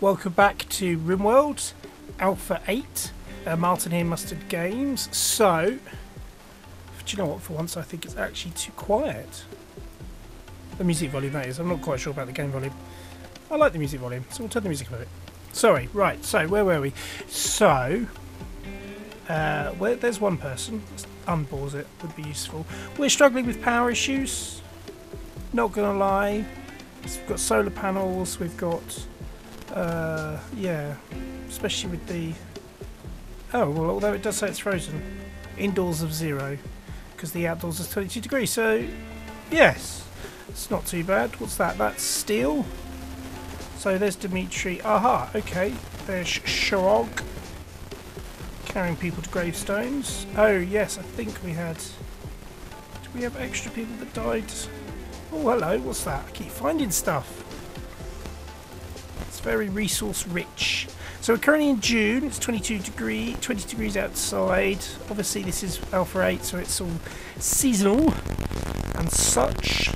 welcome back to RimWorld Alpha 8. Uh, Martin here, Mustard Games. So, do you know what? For once, I think it's actually too quiet. The music volume, that is. I'm not quite sure about the game volume. I like the music volume, so we'll turn the music up a bit. Sorry, right, so where were we? So, uh, where, there's one person. Let's unpause it, would be useful. We're struggling with power issues. Not gonna lie. We've got solar panels, we've got, uh, yeah, especially with the, oh, well, although it does say it's frozen, indoors of zero, because the outdoors is 22 degrees, so, yes, it's not too bad. What's that? That's steel. So there's Dimitri. Aha, okay. There's Shorog. Carrying people to gravestones. Oh, yes, I think we had... Do we have extra people that died? Oh, hello, what's that? I keep finding stuff. Very resource rich. So we're currently in June, it's 22 degree, 20 degrees outside. Obviously this is Alpha 8, so it's all seasonal and such.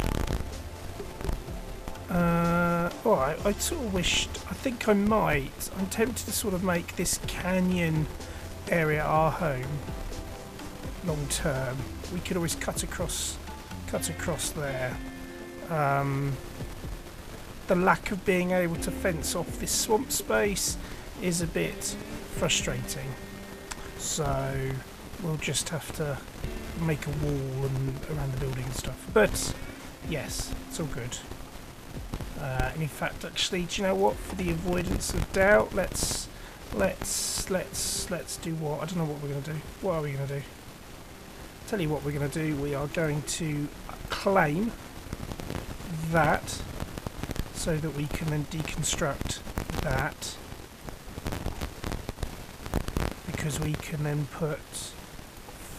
Uh, oh, I, I sort of wished, I think I might, I'm tempted to sort of make this canyon area our home long term. We could always cut across, cut across there. Um, the lack of being able to fence off this swamp space is a bit frustrating. So we'll just have to make a wall and around the building and stuff. But yes, it's all good. Uh, and in fact, actually, do you know what? For the avoidance of doubt, let's let's let's let's do what? I don't know what we're going to do. What are we going to do? Tell you what we're going to do. We are going to claim that so that we can then deconstruct that because we can then put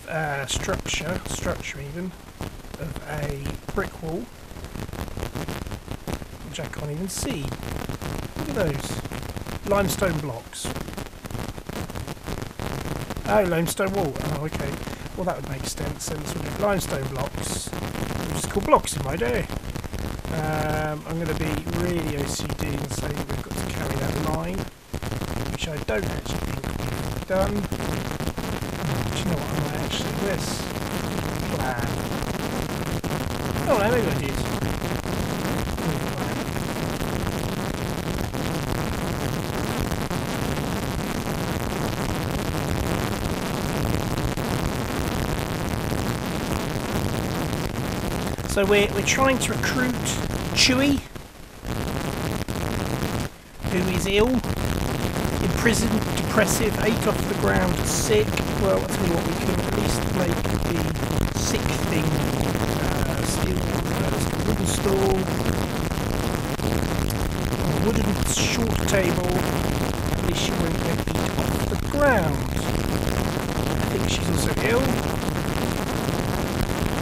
uh, structure, structure even, of a brick wall which I can't even see. Look at those. Limestone blocks. Oh, limestone wall. Oh, okay. Well, that would make sense. Sense limestone blocks. Just called blocks in my day. Um, I'm going to be really OCD and say we've got to carry that line, which I don't actually think we've done. Do you know what I might actually this plan? Oh no, maybe I did. So we're, we're trying to recruit Chewie, who is ill, imprisoned, depressive, ate off the ground, sick. Well, I'll tell you what, we can at least make the sick thing uh, steel uh, wooden stool, a wooden short table. At least she won't get eat off the ground. I think she's also ill.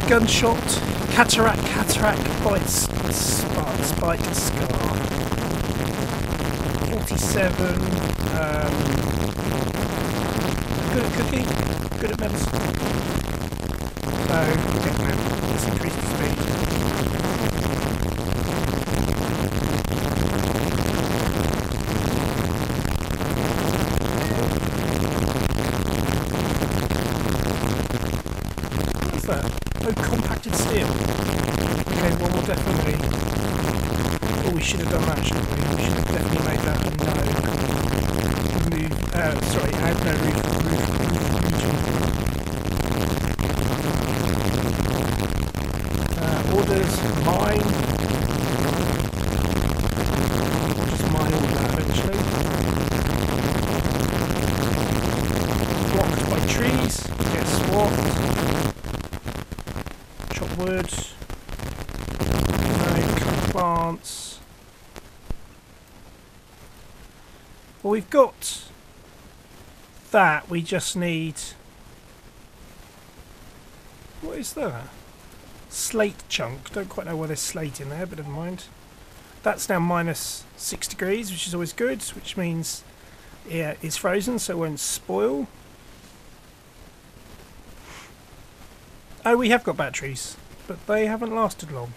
Gunshot, Cataract, cataract, bite, spot, spike, scar. 47. Um, good at cooking, good at medicine. So, take that. Let's increase orders, mine. Just mine all that eventually. Blocked by trees. Get swapped chop wood, no, plants. Well, we've got that. We just need. What is that? Slate chunk. Don't quite know why there's slate in there, but never mind. That's now minus six degrees, which is always good, which means yeah, it's frozen, so it won't spoil. Oh, we have got batteries, but they haven't lasted long.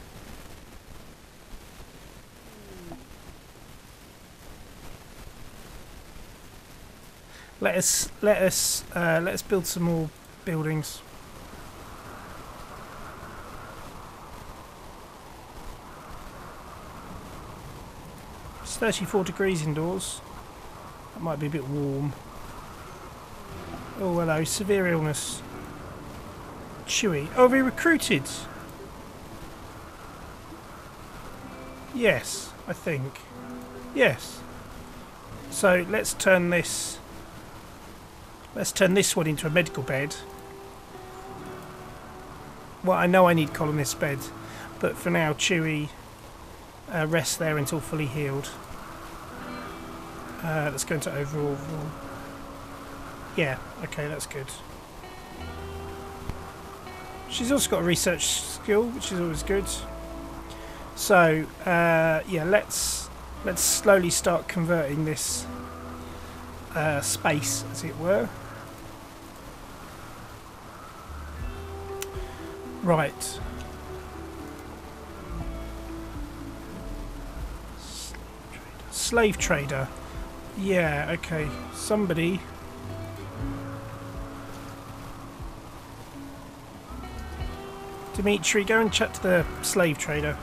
let us let us uh, let us build some more buildings. It's 34 degrees indoors. That might be a bit warm. Oh, hello. Severe illness. Chewy. Oh, we recruited. Yes, I think. Yes. So let's turn this. Let's turn this one into a medical bed. Well, I know I need colonist bed, but for now, Chewy uh, rest there until fully healed. Uh, let's go into overall. Yeah, okay, that's good. She's also got a research skill, which is always good. So, uh, yeah, let's let's slowly start converting this uh, space, as it were. Right. Slave trader. Yeah, okay. Somebody. Dimitri, go and chat to the slave trader.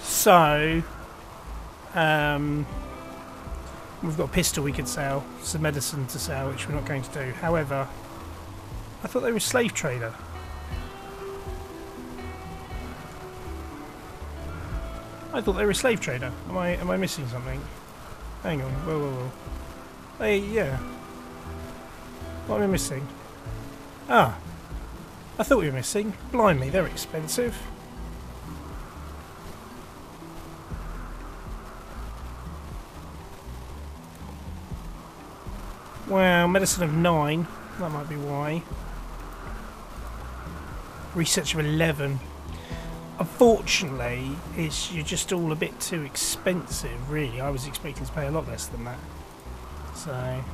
So, um, we've got a pistol we could sell, some medicine to sell, which we're not going to do. However, I thought they were slave trader. I thought they were a slave trader. Am I am I missing something? Hang on. Whoa, whoa, whoa. Hey, yeah. What am I missing? Ah. I thought we were missing. Blind me, they're expensive. Wow, medicine of 9. That might be why. Research of 11. Unfortunately, it's you're just all a bit too expensive, really. I was expecting to pay a lot less than that. So...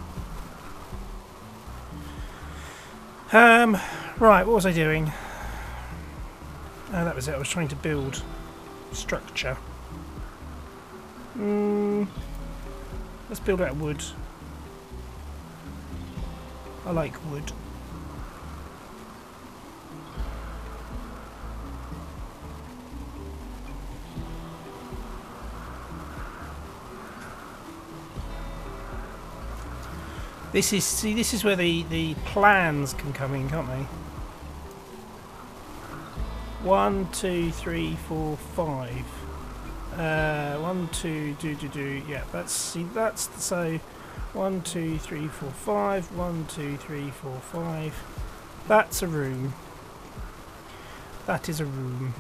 Um, right, what was I doing? Oh, that was it. I was trying to build structure. Mm, let's build out wood. I like wood. This is see this is where the the plans can come in, can't they? One, two, three, four, five. Uh, one, two, do do do. Yeah, that's see that's so. One, two, three, four, five. One, two, three, four, five. That's a room. That is a room.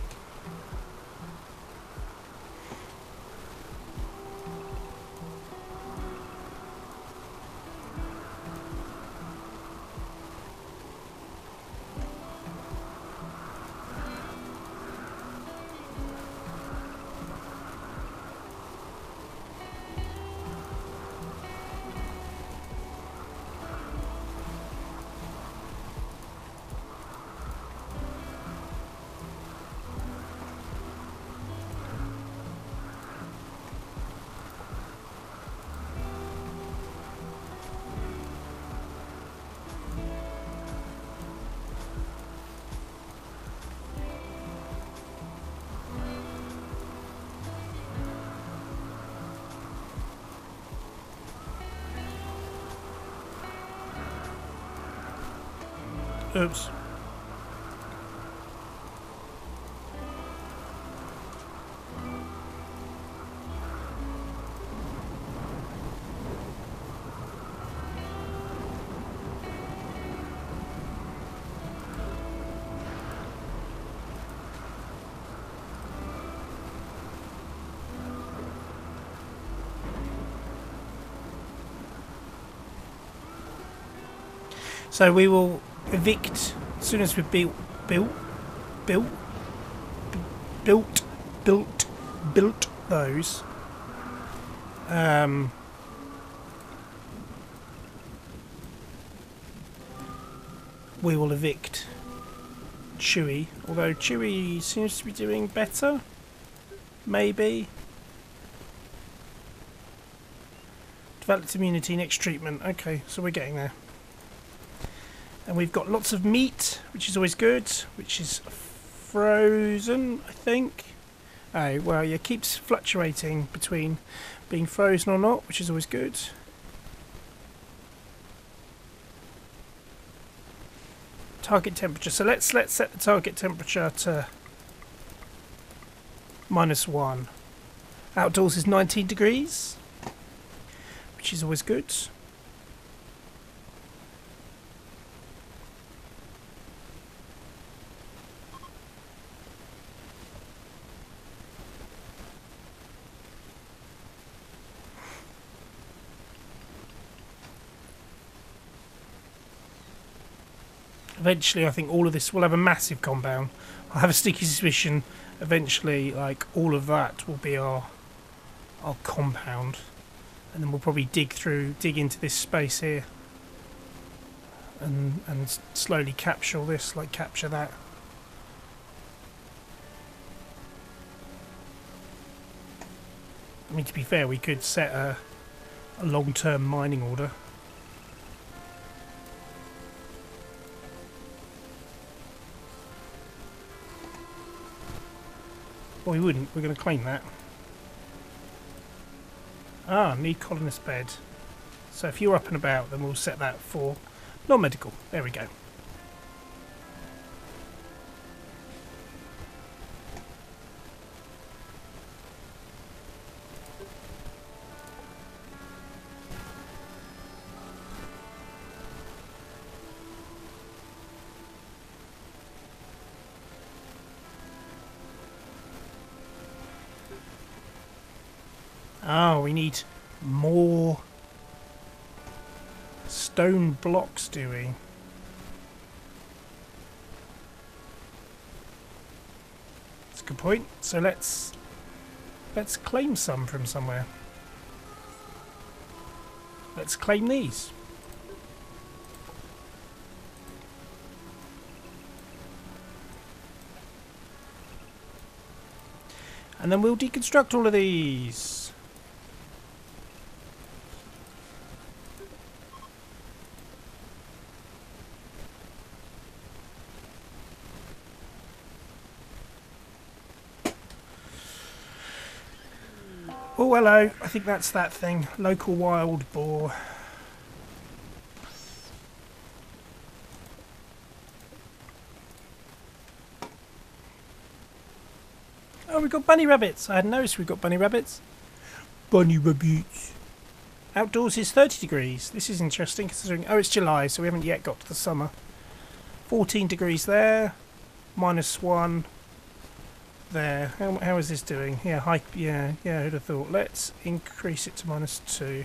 Oops. So we will evict as soon as we've built, built, built, built, built, built those. Um, we will evict Chewy, although Chewy seems to be doing better, maybe. Developed immunity next treatment. Okay, so we're getting there. And we've got lots of meat, which is always good, which is frozen, I think. Oh, well, yeah, keeps fluctuating between being frozen or not, which is always good. Target temperature. So let's let's set the target temperature to minus one. Outdoors is 19 degrees, which is always good. Eventually, I think all of this will have a massive compound. I have a sticky suspicion eventually, like, all of that will be our our compound. And then we'll probably dig through, dig into this space here. And, and slowly capture all this, like capture that. I mean, to be fair, we could set a, a long-term mining order. Well, we wouldn't. We're going to claim that. Ah, need colonist bed. So if you're up and about, then we'll set that for non-medical. There we go. We need more stone blocks, do we? That's a good point. So let's let's claim some from somewhere. Let's claim these. And then we'll deconstruct all of these. Oh, hello. I think that's that thing. Local wild boar. Oh, we've got bunny rabbits. I hadn't noticed we've got bunny rabbits. Bunny rabbits. Outdoors is 30 degrees. This is interesting considering... Oh, it's July, so we haven't yet got to the summer. 14 degrees there. Minus 1 there. How, how is this doing? Yeah, high, yeah, yeah, who'd have thought. Let's increase it to minus 2.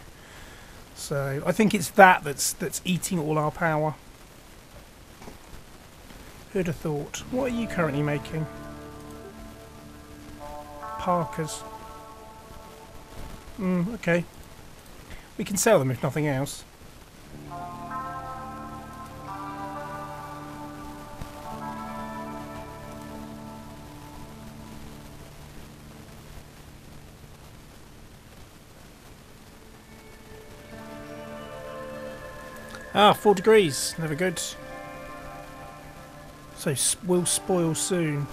So, I think it's that that's, that's eating all our power. Who'd have thought? What are you currently making? Parkas. Hmm, okay. We can sell them if nothing else. Ah, four degrees. Never good. So we'll spoil soon.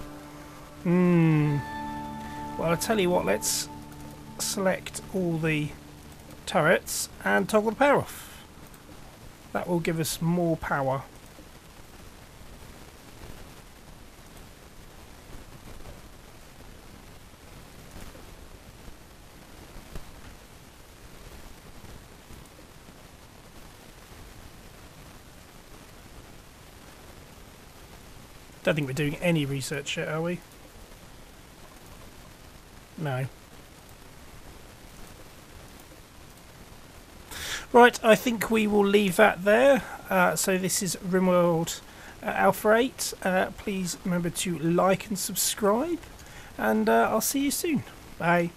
Hmm. Well, I'll tell you what. Let's select all the turrets and toggle the power off. That will give us more power. Don't think we're doing any research yet, are we? No. Right, I think we will leave that there. Uh, so this is RimWorld uh, Alpha 8. Uh, please remember to like and subscribe. And uh, I'll see you soon. Bye.